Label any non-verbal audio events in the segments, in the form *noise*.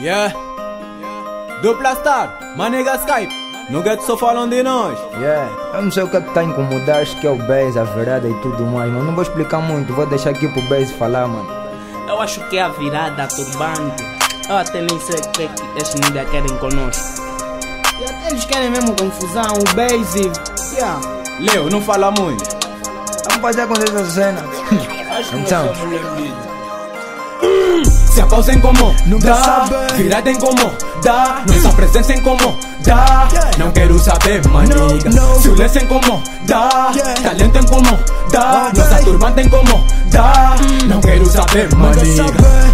Yeah. Dupla Star, Manega Skype. No get só falam de nós. Yeah, eu não sei o que é que tá a incomodar, acho que é o Bass, a virada e tudo mais, mas não vou explicar muito, vou deixar aqui pro Bass falar, mano. Eu acho que é a virada turbante. Eu até nem sei o que, é que esses niggas querem conosco. E até eles querem mesmo confusão, o Bass e. Yeah. Leo, não fala muito. Vamos fazer acontecer essa cena. *laughs* Então. Se a pausa incomoda, virada incomoda, nossa presença incomoda. Não quero saber, maniga. Silêncio incomoda, talento incomoda, nossa turbante incomoda. Não quero saber, maniga.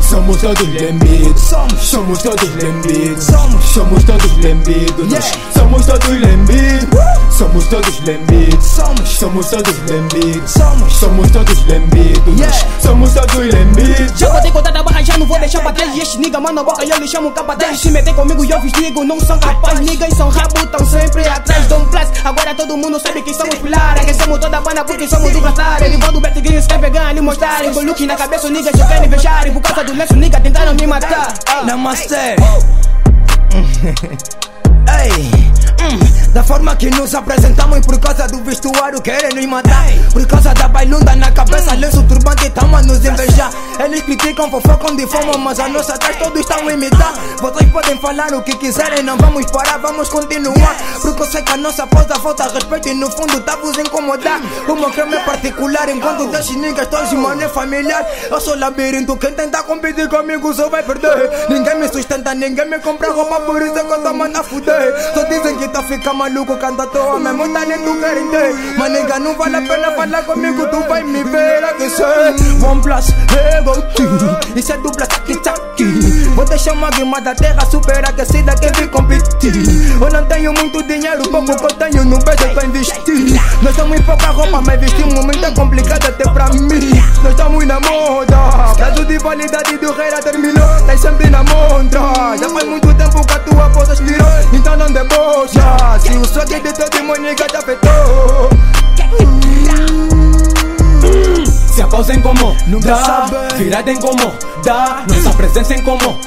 Somos todos lembridos, Somos. somos todos lembridos, Somos. somos todos lembridos, Yeah. somos todos lembridos, somos todos lembridos, Somos. somos todos lembridos, Somos. todos lembridos, Yeah. somos todos lembridos. Já botei contada barra, já não vou deixar pra trás E estes nigga mano boca e eu lhe chamo capa 10 Se metem comigo e eu vos digo, não são capazes Niggas são rabo, tão sempre atrás. Dom Plus, agora todo mundo sabe que somos pilar. Aquecemos toda a banda porque somos do Blastar Rival Beto Green, quer pegar ali mostrar. Com look na cabeça, o nigga já querem fechar E por causa do lenço, nigga tentaram me matar. Namaste. Ei, hum, da forma que nos apresentamos por causa do vestuário querem nos matar Por causa da bailunda na cabeça, lenço turbante tamo a nos invejar. Eles criticam, fofocam de fama, mas a nossa atrás todos estão a imitar. Vocês podem falar o que quiserem, não vamos parar, vamos continuar. Porque eu sei que a nossa pausa falta respeito e no fundo tá vos incomodar. O meu creme é particular, enquanto desses niggas todos mano é familiar. Eu sou labirinto, quem tenta competir comigo só vai perder. Ninguém me sustenta, ninguém me compra roupa, por isso é que eu tô mano a fuder. Só dizem que tá fica maluco, canta toa, mesmo talento querem ter Mas nigga, não vale a pena falar comigo, tu vai me ver aquecer One plus, ego, ti, isso é dupla, taqui Vou deixar uma guima da terra super aquecida que vem competir Eu não tenho muito dinheiro, pouco que eu tenho no beijo pra investir Nós temos pouca roupa, mas vestir um é complicado até pra mim Nós estamos na moda, prazo de validade do rei terminou Tá sempre na montra, já faz muito tempo que a tua foto todo mundo nigga te Se a pausa incomoda, Nunca sabe. virada incomoda, nossa presença incomoda.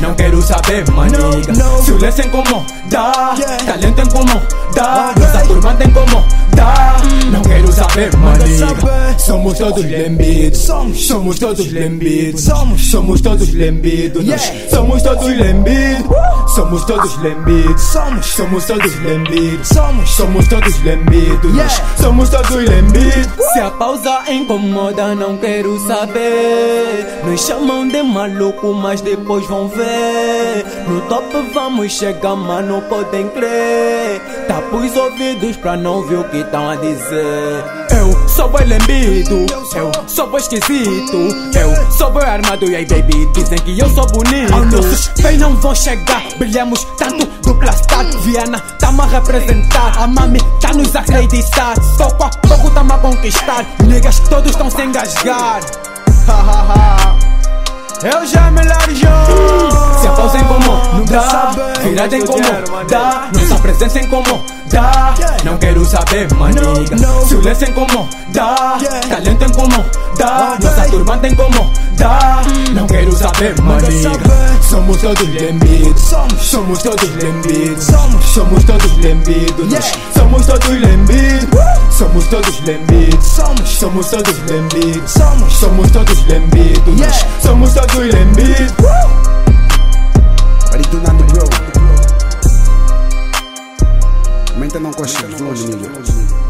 Não quero saber, maniga. No. Silêncio incomoda, Yeah. talento incomoda, Ok. nossa turbante incomoda. Não quero saber, maniga. Somos todos lembridos, Somos. todos lembridos, Somos. todos lembridos, Yeah. somos todos lembridos, somos todos lembridos, Somos. todos lembridos. Somos. Todos lembridos, Yeah. somos todos lembridos. Se a pausa incomoda, não quero saber. Nos chamam de maluco, mas depois vão ver. No top vamos chegar, mas não podem crer. Tapa os ouvidos pra não ver o que estão a dizer. Eu sou boi lembido, eu sou boi esquisito. Eu sou boi armado e aí, baby, dizem que eu sou bonito. Aos nossos pés não vão chegar, brilhamos tanto dupla star. Viana, tamo a representar. A mami tá nos acreditar. Pouco a pouco tamo a conquistar. Niggas todos estão se engasgar. Eu já me largou sabe. virada É o que eu quero, incomoda, nossa presença incomoda. Não quero saber, maniga. No, no. Silêncio incomoda, Yeah. talento incomoda, Ok. nossa turbante incomoda. Não quero saber, maniga. saber. Somos todos lembridos, Somos. somos todos lembridos, Somos. somos todos lembridos, Yeah. somos todos lembridos, somos todos lembridos, Somos. somos todos lembridos, Somos. somos todos lembridos, Yeah. somos todos lembridos. Aumenta não coxa,